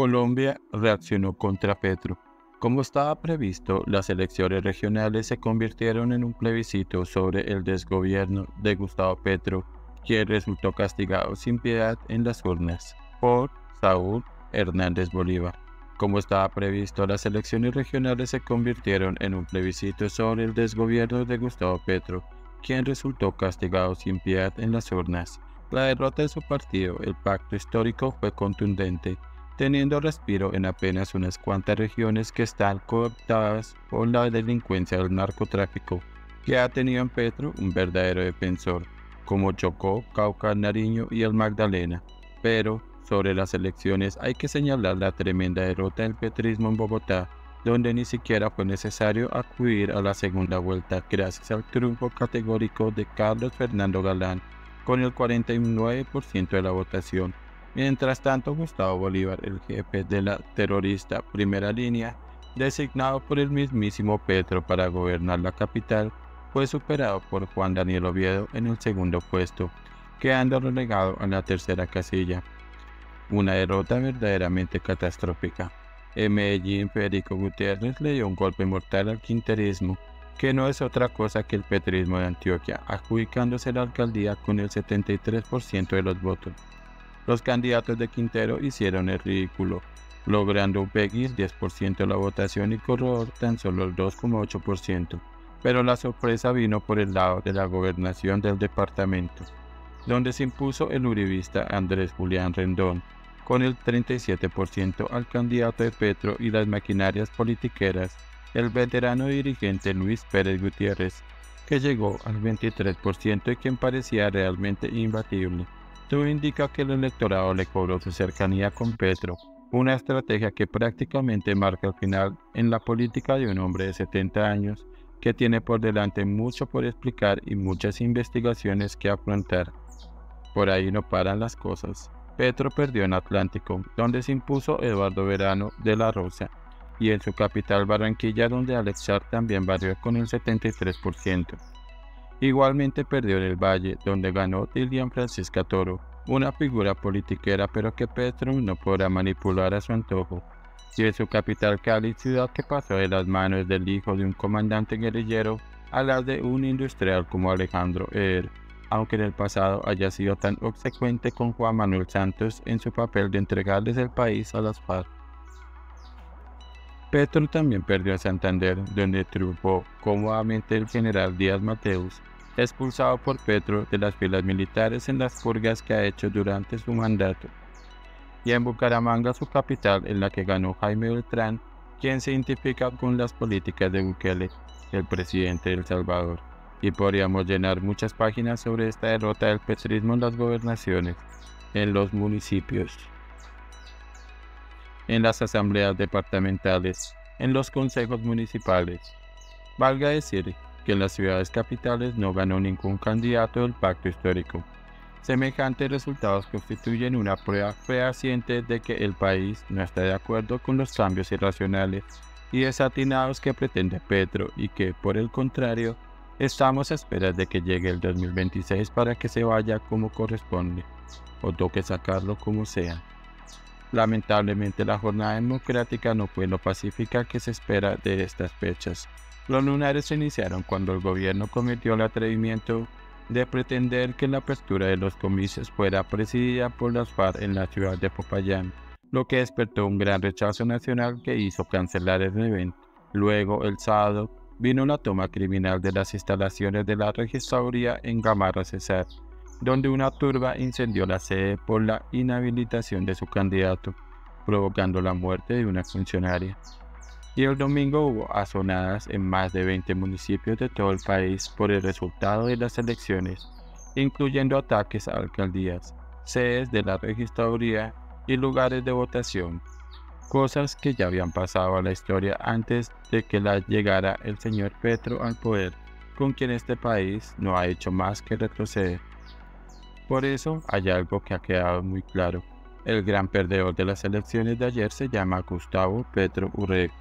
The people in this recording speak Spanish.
Colombia reaccionó contra Petro. Como estaba previsto, las elecciones regionales se convirtieron en un plebiscito sobre el desgobierno de Gustavo Petro, quien resultó castigado sin piedad en las urnas por Saúl Hernández Bolívar. Como estaba previsto, las elecciones regionales se convirtieron en un plebiscito sobre el desgobierno de Gustavo Petro, quien resultó castigado sin piedad en las urnas. La derrota de su partido, el pacto histórico, fue contundente, teniendo respiro en apenas unas cuantas regiones que están cooptadas por la delincuencia del narcotráfico, que ha tenido en Petro un verdadero defensor, como Chocó, Cauca, Nariño y el Magdalena. Pero, sobre las elecciones hay que señalar la tremenda derrota del petrismo en Bogotá, donde ni siquiera fue necesario acudir a la segunda vuelta gracias al triunfo categórico de Carlos Fernando Galán con el 49% de la votación. Mientras tanto, Gustavo Bolívar, el jefe de la terrorista primera línea, designado por el mismísimo Petro para gobernar la capital, fue superado por Juan Daniel Oviedo en el segundo puesto, quedando relegado a la tercera casilla. Una derrota verdaderamente catastrófica. En Medellín, Federico Gutiérrez le dio un golpe mortal al quinterismo, que no es otra cosa que el petrismo de Antioquia, adjudicándose la alcaldía con el 73% de los votos. Los candidatos de Quintero hicieron el ridículo, logrando un Peggy 10% de la votación y Corredor tan solo el 2,8%. Pero la sorpresa vino por el lado de la gobernación del departamento, donde se impuso el uribista Andrés Julián Rendón, con el 37% al candidato de Petro y las maquinarias politiqueras, el veterano dirigente Luis Pérez Gutiérrez, que llegó al 23% y quien parecía realmente imbatible. Todo indica que el electorado le cobró su cercanía con Petro, una estrategia que prácticamente marca el final en la política de un hombre de 70 años que tiene por delante mucho por explicar y muchas investigaciones que afrontar. Por ahí no paran las cosas. Petro perdió en Atlántico, donde se impuso Eduardo Verano de la Rosa, y en su capital Barranquilla, donde Alex Char también barrió con el 73%. Igualmente perdió en el Valle, donde ganó Dilian Francisca Toro, una figura politiquera pero que Petro no podrá manipular a su antojo. Y en su capital Cali, ciudad que pasó de las manos del hijo de un comandante guerrillero a las de un industrial como Alejandro Er aunque en el pasado haya sido tan obsecuente con Juan Manuel Santos en su papel de entregarles el país a las FARC. Petro también perdió a Santander, donde triunfó cómodamente el general Díaz Mateus, expulsado por Petro de las filas militares en las purgas que ha hecho durante su mandato. Y en Bucaramanga, su capital, en la que ganó Jaime Beltrán, quien se identifica con las políticas de Bukele, el presidente de El Salvador y podríamos llenar muchas páginas sobre esta derrota del petrismo en las gobernaciones, en los municipios, en las asambleas departamentales, en los consejos municipales. Valga decir que en las ciudades capitales no ganó ningún candidato del pacto histórico. Semejantes resultados constituyen una prueba fehaciente de que el país no está de acuerdo con los cambios irracionales y desatinados que pretende Petro y que, por el contrario, Estamos a esperar de que llegue el 2026 para que se vaya como corresponde, o toque sacarlo como sea. Lamentablemente la jornada democrática no fue lo pacífica que se espera de estas fechas. Los lunares se iniciaron cuando el gobierno cometió el atrevimiento de pretender que la apertura de los comicios fuera presidida por las FARC en la ciudad de Popayán, lo que despertó un gran rechazo nacional que hizo cancelar el evento. Luego, el sábado, vino la toma criminal de las instalaciones de la registraduría en Gamarra donde una turba incendió la sede por la inhabilitación de su candidato, provocando la muerte de una funcionaria. Y el domingo hubo azonadas en más de 20 municipios de todo el país por el resultado de las elecciones, incluyendo ataques a alcaldías, sedes de la registraduría y lugares de votación cosas que ya habían pasado a la historia antes de que la llegara el señor Petro al poder, con quien este país no ha hecho más que retroceder. Por eso hay algo que ha quedado muy claro. El gran perdedor de las elecciones de ayer se llama Gustavo Petro Urrego